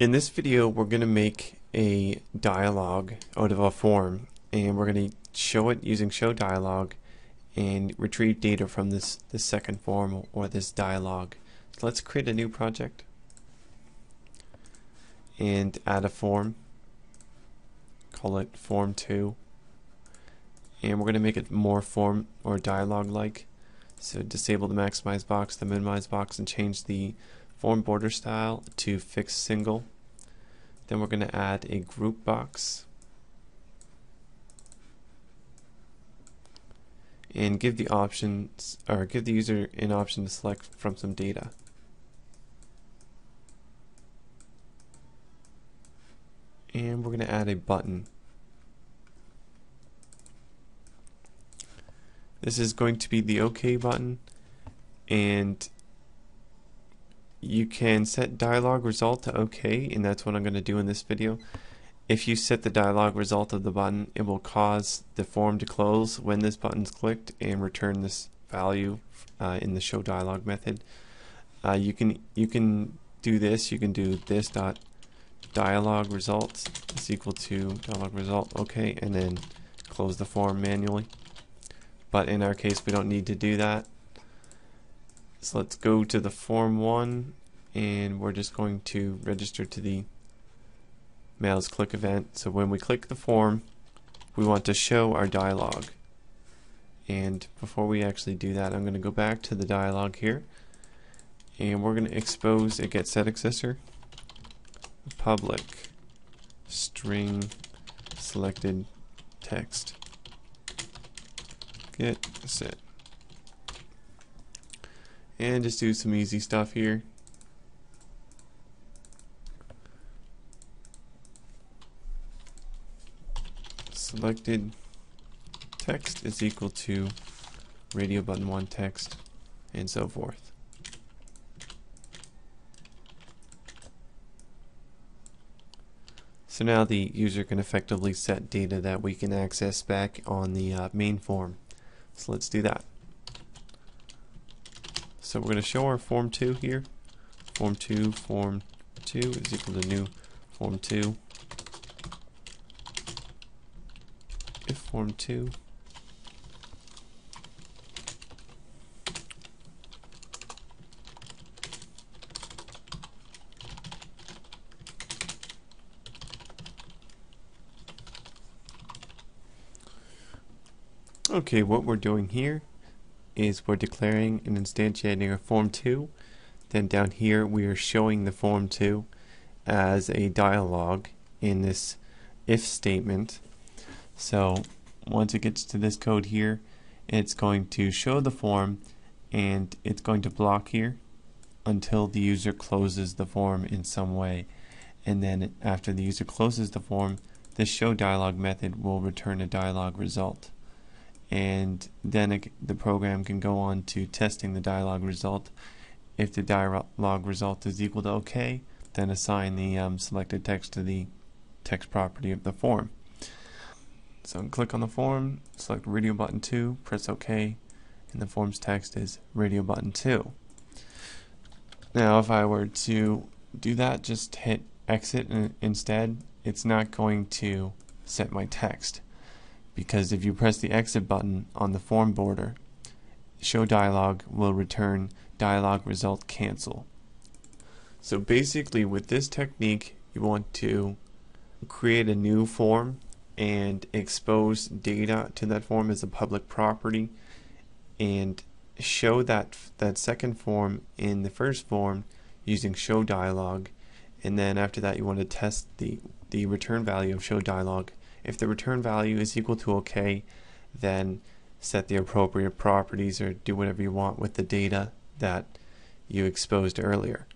In this video we're going to make a dialog out of a form and we're going to show it using show dialog and retrieve data from this, this second form or this dialog. So let's create a new project and add a form. Call it form 2 and we're going to make it more form or dialog like. So disable the maximize box, the minimize box and change the form border style to fixed single. Then we're going to add a group box and give the options or give the user an option to select from some data. And we're going to add a button. This is going to be the OK button and you can set dialog result to OK and that's what I'm going to do in this video. If you set the dialog result of the button it will cause the form to close when this button is clicked and return this value uh, in the show dialog method. Uh, you can you can do this you can do this dot dialog results is equal to dialog result okay and then close the form manually but in our case we don't need to do that so let's go to the form one and we're just going to register to the mails click event. So when we click the form, we want to show our dialog. And before we actually do that, I'm going to go back to the dialog here and we're going to expose a get set accessor public string selected text get set and just do some easy stuff here. Selected text is equal to radio button 1 text and so forth. So now the user can effectively set data that we can access back on the uh, main form. So let's do that. So we're going to show our form 2 here. Form 2, form 2 is equal to new form 2. Form 2 Okay, what we're doing here is we're declaring and instantiating a form 2 then down here we are showing the form 2 as a dialog in this if statement. So once it gets to this code here it's going to show the form and it's going to block here until the user closes the form in some way and then after the user closes the form this show dialog method will return a dialog result and then it, the program can go on to testing the dialog result. If the dialog result is equal to OK, then assign the um, selected text to the text property of the form. So click on the form, select radio button 2, press OK, and the form's text is radio button 2. Now if I were to do that, just hit exit instead, it's not going to set my text because if you press the exit button on the form border, show dialog will return dialog result cancel. So basically with this technique you want to create a new form and expose data to that form as a public property and show that that second form in the first form using show dialog and then after that you want to test the the return value of show dialog if the return value is equal to OK, then set the appropriate properties or do whatever you want with the data that you exposed earlier.